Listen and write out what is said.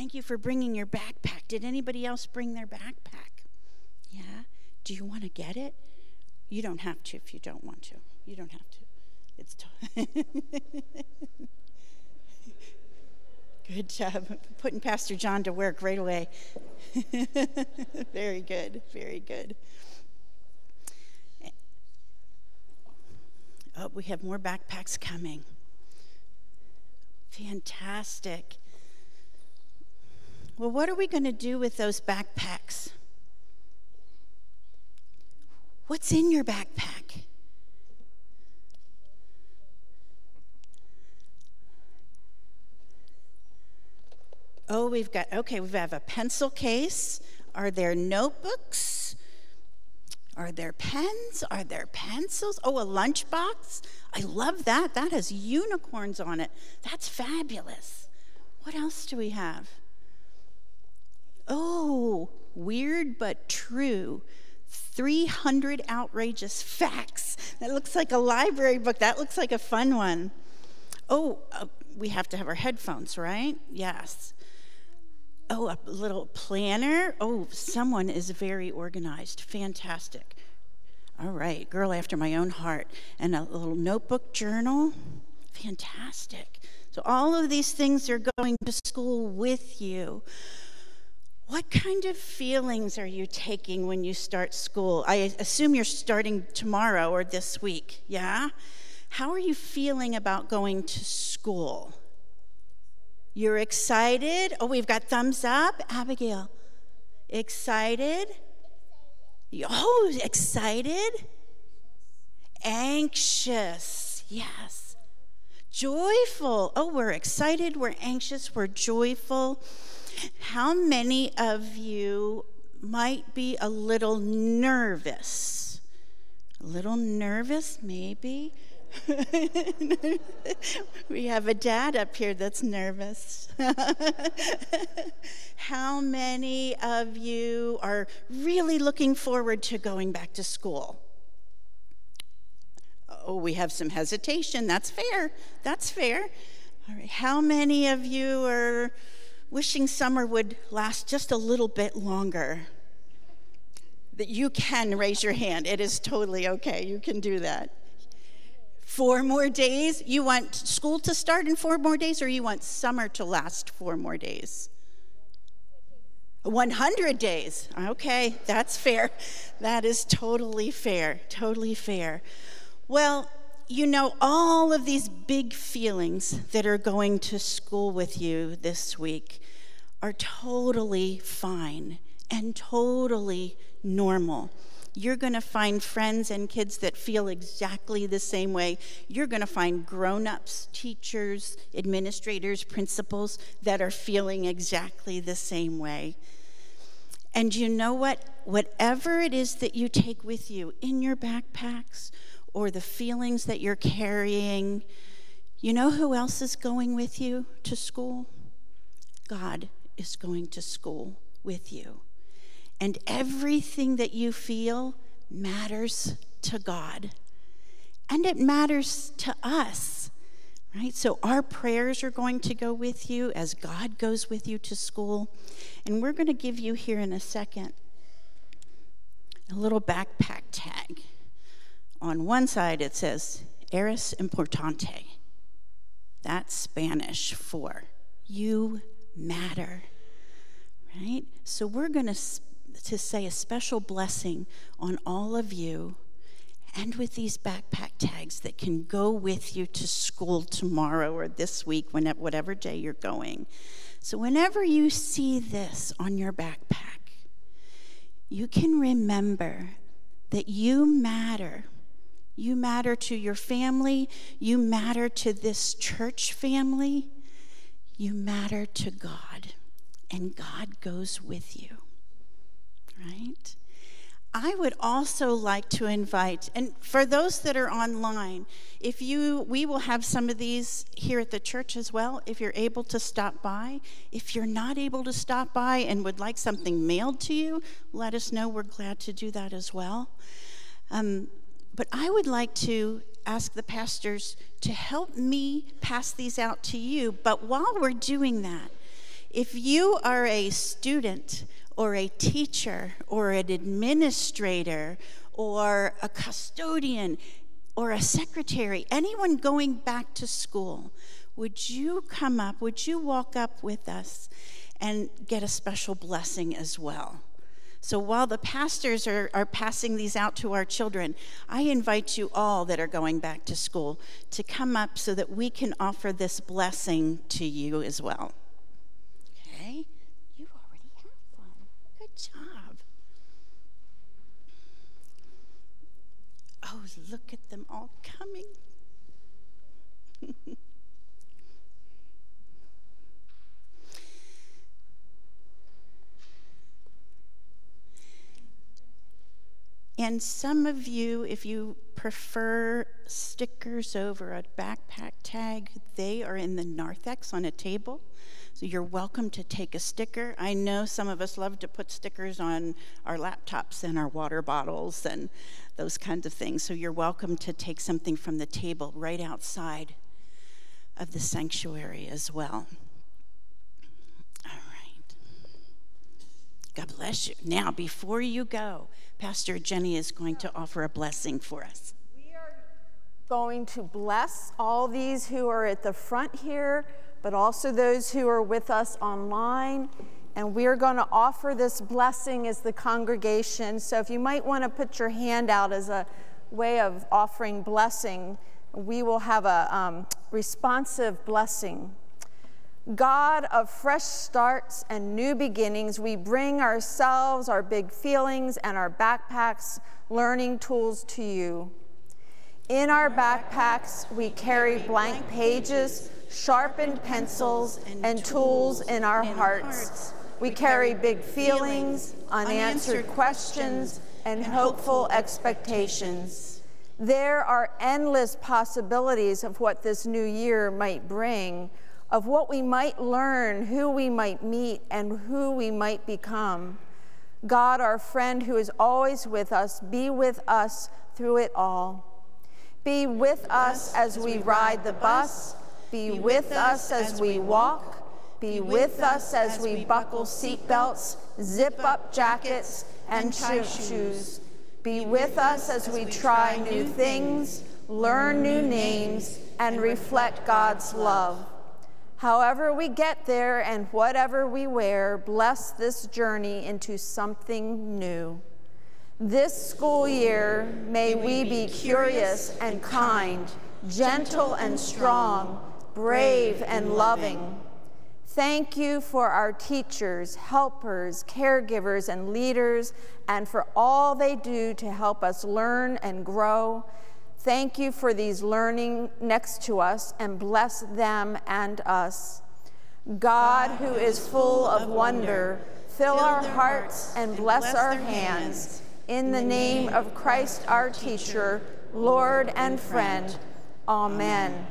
Thank you for bringing your backpack. Did anybody else bring their backpack? Yeah? Do you want to get it? You don't have to if you don't want to. You don't have to. It's t- good job putting Pastor John to work right away. very good, very good. Oh, we have more backpacks coming. Fantastic. Well, what are we going to do with those backpacks? What's in your backpack? Oh, we've got, okay, we have a pencil case. Are there notebooks? Are there pens? Are there pencils? Oh, a lunchbox? I love that. That has unicorns on it. That's fabulous. What else do we have? Weird but true. 300 outrageous facts. That looks like a library book. That looks like a fun one. Oh, uh, we have to have our headphones, right? Yes. Oh, a little planner. Oh, someone is very organized. Fantastic. All right, girl after my own heart. And a little notebook journal. Fantastic. So, all of these things are going to school with you. What kind of feelings are you taking when you start school? I assume you're starting tomorrow or this week, yeah? How are you feeling about going to school? You're excited? Oh, we've got thumbs up. Abigail, excited? Oh, excited? Anxious, yes. Joyful. Oh, we're excited, we're anxious, we're joyful. How many of you might be a little nervous? A little nervous, maybe? we have a dad up here that's nervous. How many of you are really looking forward to going back to school? Oh, we have some hesitation. That's fair. That's fair. All right. How many of you are wishing summer would last just a little bit longer? That you can raise your hand. It is totally okay. You can do that. Four more days? You want school to start in four more days, or you want summer to last four more days? 100 days. Okay, that's fair. That is totally fair. Totally fair. Well, you know, all of these big feelings that are going to school with you this week are totally fine and totally normal. You're going to find friends and kids that feel exactly the same way. You're going to find grown ups, teachers, administrators, principals that are feeling exactly the same way. And you know what? Whatever it is that you take with you in your backpacks or the feelings that you're carrying, you know who else is going with you to school? God is going to school with you. And everything that you feel matters to God. And it matters to us, right? So our prayers are going to go with you as God goes with you to school. And we're going to give you here in a second a little backpack tag. On one side, it says, Eres Importante. That's Spanish for you matter, right? So we're going to to say a special blessing on all of you and with these backpack tags that can go with you to school tomorrow or this week, whenever, whatever day you're going. So, whenever you see this on your backpack, you can remember that you matter. You matter to your family, you matter to this church family, you matter to God, and God goes with you right? I would also like to invite, and for those that are online, if you, we will have some of these here at the church as well, if you're able to stop by. If you're not able to stop by and would like something mailed to you, let us know. We're glad to do that as well. Um, but I would like to ask the pastors to help me pass these out to you. But while we're doing that, If you are a student or a teacher or an administrator or a custodian or a secretary, anyone going back to school, would you come up? Would you walk up with us and get a special blessing as well? So while the pastors are, are passing these out to our children, I invite you all that are going back to school to come up so that we can offer this blessing to you as well. Okay? You already have one. Good job. Oh, look at them all coming. And some of you, if you prefer stickers over a backpack tag, they are in the narthex on a table. So you're welcome to take a sticker. I know some of us love to put stickers on our laptops and our water bottles and those kinds of things. So you're welcome to take something from the table right outside of the sanctuary as well. All right. God bless you. Now, before you go, Pastor Jenny is going to offer a blessing for us. We are going to bless all these who are at the front here, but also those who are with us online. And we are going to offer this blessing as the congregation. So if you might want to put your hand out as a way of offering blessing, we will have a um, responsive blessing. God of fresh starts and new beginnings, we bring ourselves, our big feelings, and our backpacks, learning tools to you. In our backpacks, we carry blank pages, sharpened pencils, and tools in our hearts. We carry big feelings, unanswered questions, and hopeful expectations. There are endless possibilities of what this new year might bring of what we might learn, who we might meet, and who we might become. God, our friend who is always with us, be with us through it all. Be with us as we ride the bus. Be with us as we walk. Be with us as we buckle seatbelts, zip up jackets, and tie shoes. Be with us as we try new things, learn new names, and reflect God's love. However, we get there and whatever we wear, bless this journey into something new. This school year, may we be curious and kind, gentle and strong, brave and loving. Thank you for our teachers, helpers, caregivers, and leaders, and for all they do to help us learn and grow Thank you for these learning next to us and bless them and us. God, who is full of wonder, fill our hearts and bless our hands. In the name of Christ our teacher, Lord and friend. Amen.